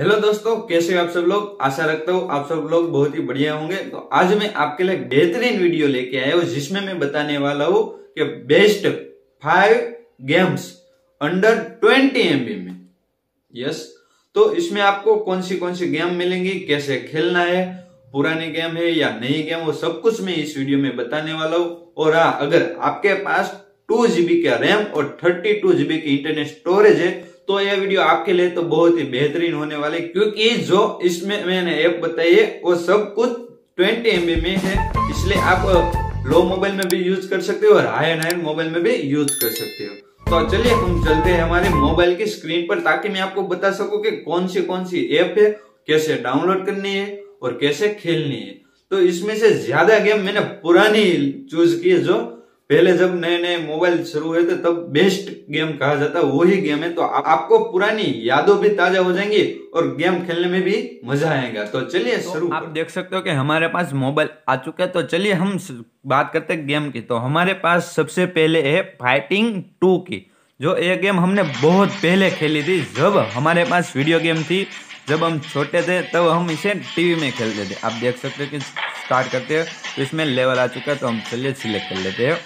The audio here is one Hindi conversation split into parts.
हेलो दोस्तों, कैसे आप सब लोग? आशा रखता हूँ आप सब लोग बहुत ही बढ़िया होंगे। तो आज मैं आपके लिए बेहतरीन वीडियो लेके आया हूँ, जिसमें मैं बताने वाला हूँ कि best five games under twenty MB में। यस तो इसमें आपको कौन सी कौन सी गेम मिलेंगी, कैसे खेलना है, पुरानी गेम है या नई गेम, वो सब कुछ मैं इस वीडियो में बताने वाला हूँ। और हाँ अगर आपके पास टू जीबी का रैम और थर्टी टू जीबी की इंटरनेट स्टोरेज है। तो यह वीडियो आपके लिए तो बहुत ही बेहतरीन होने वाले क्योंकि जो इसमें मैंने ऐप बताई है, वो सब कुछ ट्वेंटी एमबी में है। इसलिए आप लो मोबाइल में भी यूज़ कर सकते हो और हाई एंड हाई मोबाइल में भी यूज़ कर सकते हो। तो चलिए हम चलते हैं हमारे मोबाइल की स्क्रीन पर, ताकि मैं आपको बता सकूँ कि कौन सी कौन सी ऐप है, कैसे डाउनलोड करनी है और कैसे खेलनी है। तो इसमें से ज़्यादा गेम मैंने पुरानी चूज़ की है, जो पहले जब नए नए मोबाइल शुरू हुए थे तब बेस्ट गेम कहा जाता है वही गेम है। तो आ, आपको पुरानी यादों भी ताज़ा हो जाएँगी और गेम खेलने में भी मज़ा आएगा। तो चलिए तो शुरू आप देख सकते हो कि हमारे पास मोबाइल आ चुका है। तो चलिए हम बात करते हैं गेम की। तो हमारे पास सबसे पहले है फाइटिंग टू की जो ये गेम हमने बहुत पहले खेली थी। जब हमारे पास वीडियो गेम थी जब हम छोटे थे तब हम इसे टीवी में खेलते थे। आप देख सकते हो कि स्टार्ट करते हैं। तो इसमें लेवल आ चुका है तो हम चलिए सिलेक्ट कर लेते हैं।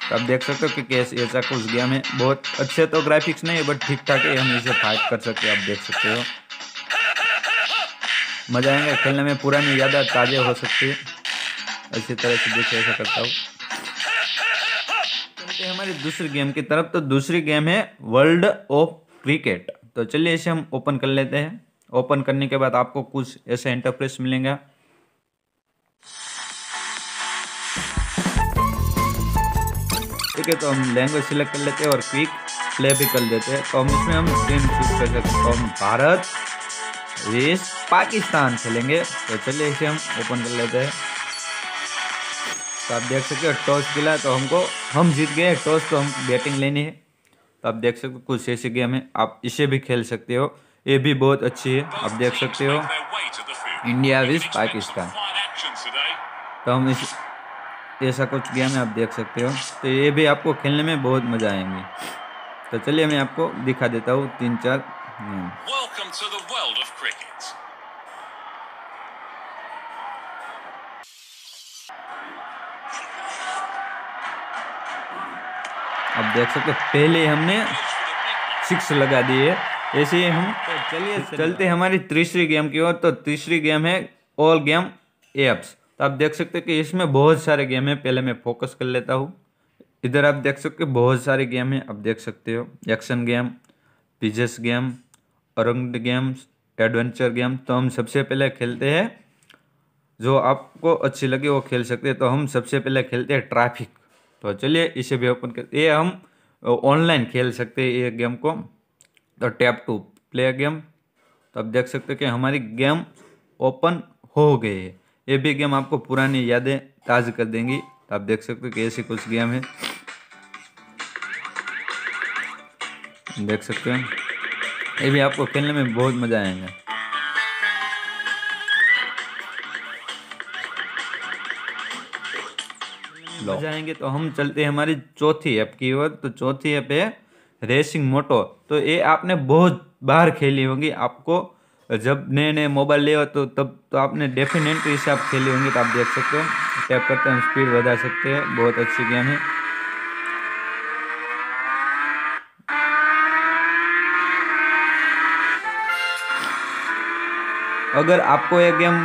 तो आप देख सकते हो कि कैसे ऐसा कुछ गेम है बहुत अच्छे तो ग्राफिक्स नहीं है बट ठीक ठाक है, हम इसे फाइट कर सकते हैं, आप देख सकते हो। मज़ा आएगा, खेलने में पुरानी याद ताज़ा हो सकती है। अच्छी तरह से देखिए ऐसा करता हूँ। चलते हमारी दूसरी गेम की तरफ़। तो दूसरी गेम है वर्ल्ड ऑफ़ क्रिकेट तो चलिए इसे हम ओपन कर लेते हैं। ओपन करने के बाद आपको कुछ ऐसा इंटरप्रेस मिलेगा। ठीक है तो हम लैंग्वेज सिलेक्ट कर लेते हैं और क्विक प्ले भी कर लेते हैं। तो हम इसमें हम टीम चूज़ कर सकते हैं। तो हम भारत रेस पाकिस्तान खेलेंगे। तो चलिए इसे हम ओपन कर लेते हैं। तो आप देख सकते हो टॉस मिला तो हमको, हम जीत गए टॉस तो हम बैटिंग लेनी है। तो आप देख सकते हो, कुछ ऐसी गेम है। आप इसे भी खेल सकते हो। ये भी बहुत अच्छी है। आप देख सकते हो इंडिया विज पाकिस्तान तो हम इस ऐसा कुछ गेम है आप देख सकते हो। तो ये भी आपको खेलने में बहुत मज़ा आएँगे। तो चलिए मैं आपको दिखा देता हूँ तीन चार अब देख सकते हो पहले हमने सिक्स लगा दी है ऐसे ही हम तो चलिए चलते हमारी तीसरी गेम की ओर। तो तीसरी गेम है ऑल गेम एप्स तो आप देख सकते हो कि इसमें बहुत सारे गेम हैं। पहले मैं फोकस कर लेता हूँ। इधर आप देख सकते हो बहुत सारे गेम हैं। आप देख सकते हो एक्शन गेम पिजस गेम औरंग गेम्स एडवेंचर गेम तो हम सबसे पहले खेलते हैं। जो आपको अच्छी लगे वो खेल सकते हैं। तो हम सबसे पहले खेलते हैं ट्रैफ़िक तो चलिए इसे भी ओपन कर ये हम ऑनलाइन खेल सकते हैं ये गेम को। तो टैप टू प्ले गेम तो आप देख सकते हैं कि हमारी गेम ओपन हो गई है। ये भी गेम आपको पुरानी यादें ताज़ कर देंगी। तो आप देख सकते हो कि ऐसी कुछ गेम है। देख सकते हैं। ये भी आपको खेलने में बहुत मज़ा आएगा। मज़ा आएँगे तो हम चलते हैं हमारी चौथी ऐप की ओर। तो चौथी ऐप है रेसिंग मोटो तो ये आपने बहुत बार खेली होगी। आपको जब नए नए मोबाइल ले तो तब तो आपने डेफिनेटली इसे आप खेले होंगे तो आप देख सकते हो। टैप करते हैं स्पीड बढ़ा सकते हैं। बहुत अच्छी गेम है। अगर आपको एक गेम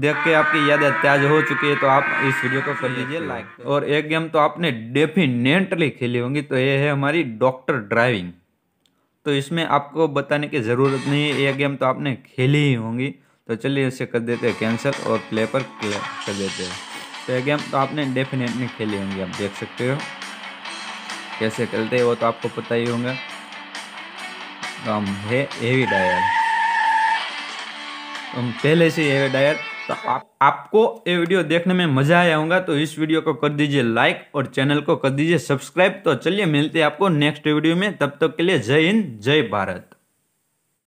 देख के आपकी याद त्याज हो चुकी है तो आप इस वीडियो को कर लीजिए लाइक और एक गेम तो आपने डेफिनेटली खेली होंगी तो ये है हमारी डॉक्टर ड्राइविंग तो इसमें आपको बताने की ज़रूरत नहीं है। ये गेम तो आपने खेली ही होंगी। तो चलिए इसे कर देते हैं कैंसिल और प्ले पर कर देते हैं। तो ये गेम तो आपने डेफिनेटली खेली होंगी, आप देख सकते हो। कैसे खेलते हैं वो तो आपको पता ही होगा। तो हम है हेवी डायर हम पहले से हेवी डायर तो आप, आपको ये वीडियो देखने में मज़ा आया होगा तो इस वीडियो को कर दीजिए लाइक और चैनल को कर दीजिए सब्सक्राइब तो चलिए मिलते हैं आपको नेक्स्ट वीडियो में, तब तक के लिए जय हिंद, जय भारत।